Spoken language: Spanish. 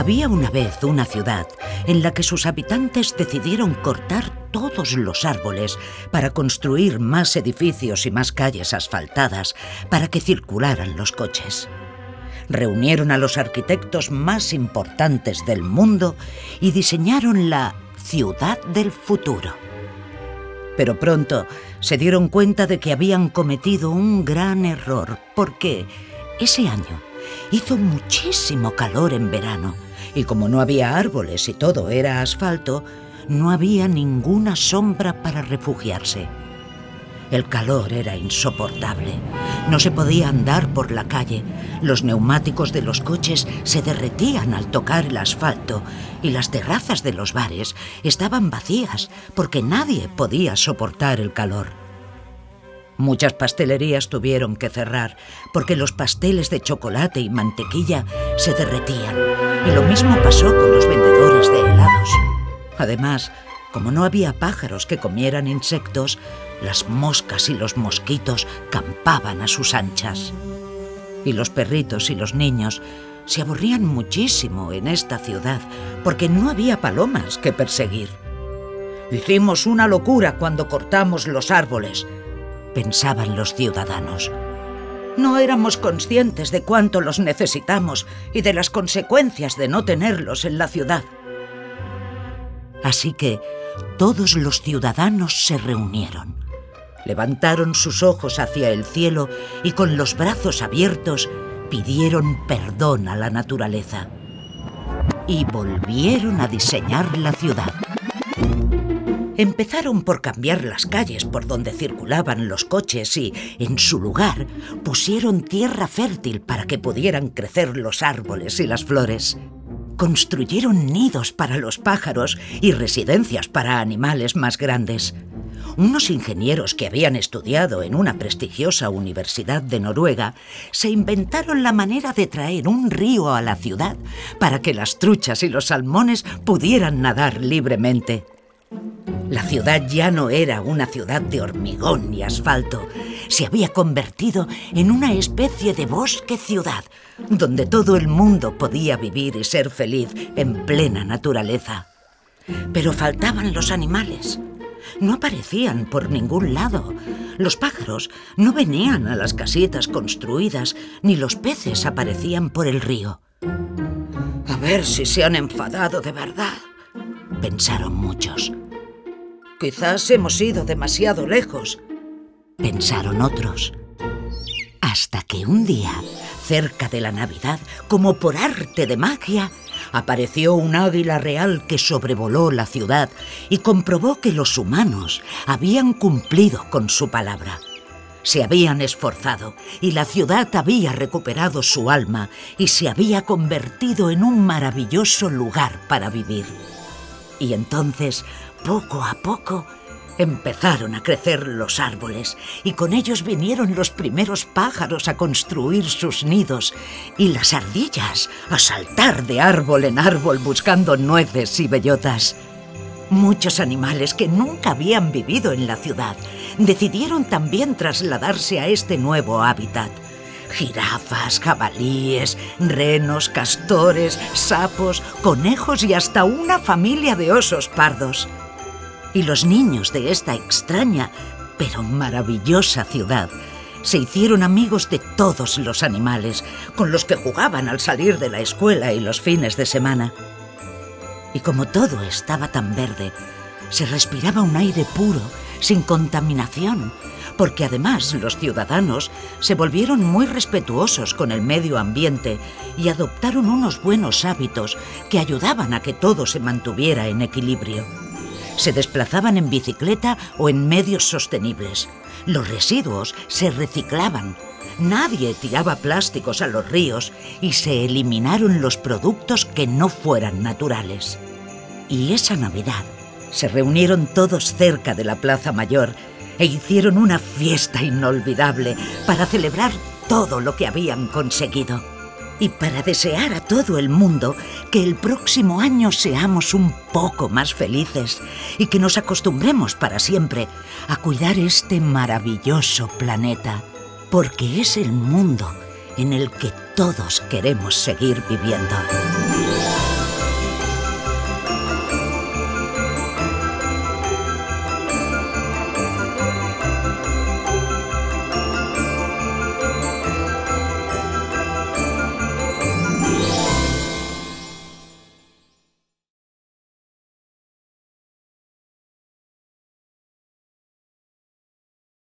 Había una vez una ciudad en la que sus habitantes decidieron cortar todos los árboles para construir más edificios y más calles asfaltadas para que circularan los coches. Reunieron a los arquitectos más importantes del mundo y diseñaron la ciudad del futuro. Pero pronto se dieron cuenta de que habían cometido un gran error porque ese año hizo muchísimo calor en verano y como no había árboles y todo era asfalto, no había ninguna sombra para refugiarse. El calor era insoportable. No se podía andar por la calle. Los neumáticos de los coches se derretían al tocar el asfalto y las terrazas de los bares estaban vacías porque nadie podía soportar el calor. Muchas pastelerías tuvieron que cerrar porque los pasteles de chocolate y mantequilla se derretían. Y lo mismo pasó con los vendedores de helados. Además, como no había pájaros que comieran insectos, las moscas y los mosquitos campaban a sus anchas. Y los perritos y los niños se aburrían muchísimo en esta ciudad porque no había palomas que perseguir. Hicimos una locura cuando cortamos los árboles, pensaban los ciudadanos. No éramos conscientes de cuánto los necesitamos y de las consecuencias de no tenerlos en la ciudad. Así que todos los ciudadanos se reunieron. Levantaron sus ojos hacia el cielo y con los brazos abiertos pidieron perdón a la naturaleza. Y volvieron a diseñar la ciudad. Empezaron por cambiar las calles por donde circulaban los coches y, en su lugar, pusieron tierra fértil para que pudieran crecer los árboles y las flores. Construyeron nidos para los pájaros y residencias para animales más grandes. Unos ingenieros que habían estudiado en una prestigiosa universidad de Noruega se inventaron la manera de traer un río a la ciudad para que las truchas y los salmones pudieran nadar libremente. La ciudad ya no era una ciudad de hormigón y asfalto. Se había convertido en una especie de bosque ciudad, donde todo el mundo podía vivir y ser feliz en plena naturaleza. Pero faltaban los animales. No aparecían por ningún lado. Los pájaros no venían a las casitas construidas, ni los peces aparecían por el río. A ver si se han enfadado de verdad, pensaron muchos. Quizás hemos ido demasiado lejos, pensaron otros. Hasta que un día, cerca de la Navidad, como por arte de magia, apareció un águila real que sobrevoló la ciudad y comprobó que los humanos habían cumplido con su palabra. Se habían esforzado y la ciudad había recuperado su alma y se había convertido en un maravilloso lugar para vivir. Y entonces poco a poco empezaron a crecer los árboles y con ellos vinieron los primeros pájaros a construir sus nidos y las ardillas a saltar de árbol en árbol buscando nueces y bellotas. Muchos animales que nunca habían vivido en la ciudad decidieron también trasladarse a este nuevo hábitat. Jirafas, jabalíes, renos, castores, sapos, conejos y hasta una familia de osos pardos y los niños de esta extraña pero maravillosa ciudad se hicieron amigos de todos los animales con los que jugaban al salir de la escuela y los fines de semana. Y como todo estaba tan verde, se respiraba un aire puro, sin contaminación, porque además los ciudadanos se volvieron muy respetuosos con el medio ambiente y adoptaron unos buenos hábitos que ayudaban a que todo se mantuviera en equilibrio se desplazaban en bicicleta o en medios sostenibles. Los residuos se reciclaban. Nadie tiraba plásticos a los ríos y se eliminaron los productos que no fueran naturales. Y esa Navidad se reunieron todos cerca de la Plaza Mayor e hicieron una fiesta inolvidable para celebrar todo lo que habían conseguido y para desear a todo el mundo que el próximo año seamos un poco más felices y que nos acostumbremos para siempre a cuidar este maravilloso planeta, porque es el mundo en el que todos queremos seguir viviendo.